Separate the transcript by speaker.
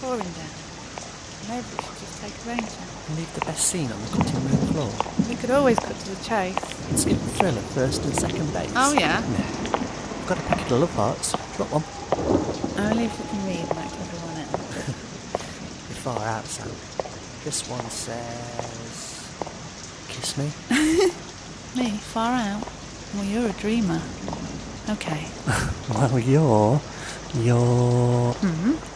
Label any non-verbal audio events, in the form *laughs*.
Speaker 1: pouring down. Maybe we should just take a rain check.
Speaker 2: Leave the best scene on the cutting room floor.
Speaker 1: We could always cut to the chase.
Speaker 2: Let's Skip the thriller first and second base.
Speaker 1: Oh, yeah?
Speaker 2: No. Got a packet of love hearts. Got one.
Speaker 1: Only if you can read like everyone else. *laughs*
Speaker 2: You're far out, Sam. This one says... Kiss me. *laughs*
Speaker 1: Me, far out? Well, you're a dreamer. Okay. *laughs*
Speaker 2: well, you're... You're...
Speaker 1: Hmm?